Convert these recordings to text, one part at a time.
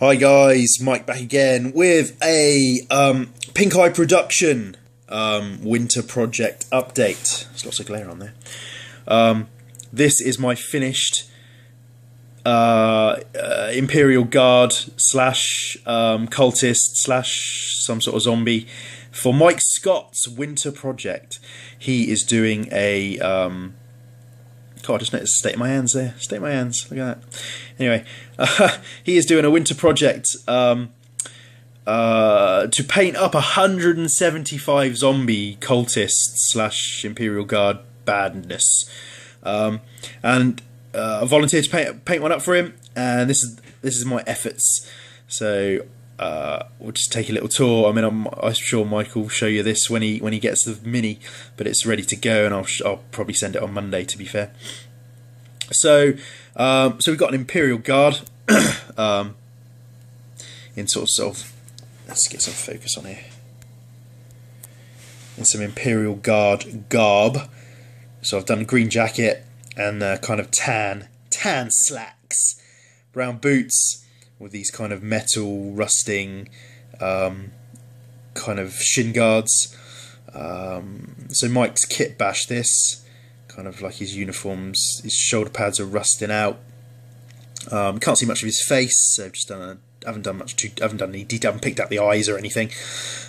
Hi guys, Mike back again with a um, Pink Eye Production um, winter project update. There's lots of glare on there. Um, this is my finished uh, uh, Imperial Guard slash um, cultist slash some sort of zombie for Mike Scott's winter project. He is doing a um, God, I just noticed state of my hands there. State of my hands. Look at that. Anyway, uh, he is doing a winter project um, uh, to paint up 175 zombie cultists slash Imperial Guard badness. Um, and uh, I volunteered to paint, paint one up for him, and this is this is my efforts. So uh, we'll just take a little tour. I mean, I'm, I'm, sure Michael will show you this when he when he gets the mini, but it's ready to go, and I'll I'll probably send it on Monday. To be fair, so um, so we've got an Imperial Guard um, in sort of, sort of let's get some focus on here in some Imperial Guard garb. So I've done a green jacket and uh, kind of tan tan slacks, brown boots with these kind of metal rusting um, kind of shin guards. Um, so Mike's kit bashed this, kind of like his uniforms. His shoulder pads are rusting out. Um, can't see much of his face, so I've just done a haven't done much to haven't done any detail, haven't picked out the eyes or anything.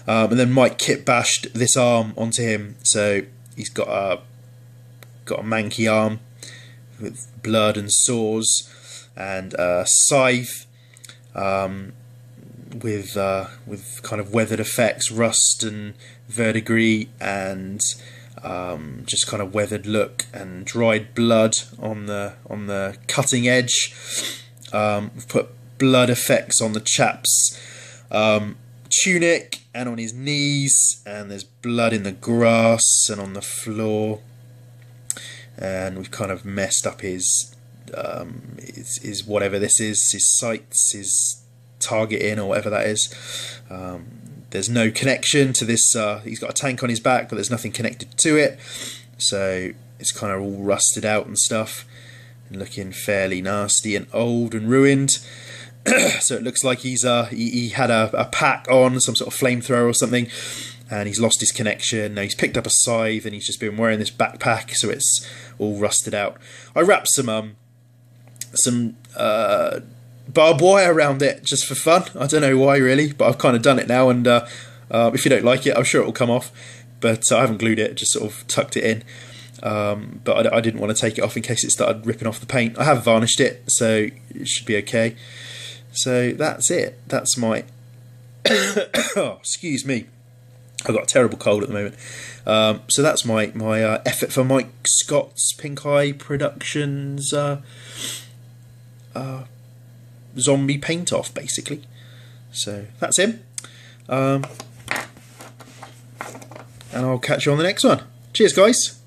Um, and then Mike kit bashed this arm onto him, so he's got a got a manky arm with blood and sores and a scythe um, with uh, with kind of weathered effects, rust and verdigris, and um, just kind of weathered look and dried blood on the on the cutting edge. Um, we've put blood effects on the chap's um, tunic and on his knees, and there's blood in the grass and on the floor. And we've kind of messed up his um, is, is whatever this is, his sights, his targeting, or whatever that is. Um, there's no connection to this. Uh, he's got a tank on his back, but there's nothing connected to it, so it's kind of all rusted out and stuff, and looking fairly nasty and old and ruined. so it looks like he's uh, he, he had a, a pack on, some sort of flamethrower or something, and he's lost his connection. Now he's picked up a scythe and he's just been wearing this backpack, so it's all rusted out. I wrapped some um, some uh, barbed wire around it just for fun. I don't know why really, but I've kind of done it now. And uh, uh, if you don't like it, I'm sure it will come off. But I haven't glued it; just sort of tucked it in. Um, but I, I, didn't want to take it off in case it started ripping off the paint. I have varnished it, so it should be okay. So that's it. That's my. oh, excuse me. I've got a terrible cold at the moment. Um, so that's my my uh, effort for Mike Scott's Pink Eye Productions. Uh, uh, zombie paint off, basically. So that's him. Um, and I'll catch you on the next one. Cheers, guys.